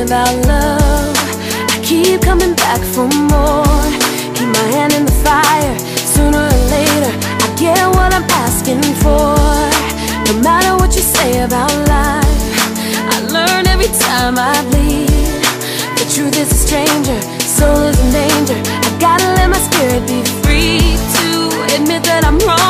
about love. I keep coming back for more. Keep my hand in the fire. Sooner or later I get what I'm asking for. No matter what you say about life I learn every time I bleed. The truth is a stranger Soul is in danger I gotta let my spirit be free To admit that I'm wrong.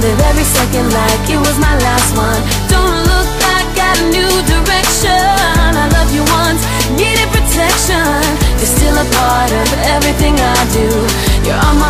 Live every second like it was my last one. Don't look back, got a new direction. I love you once, needed protection. You're still a part of everything I do. You're on my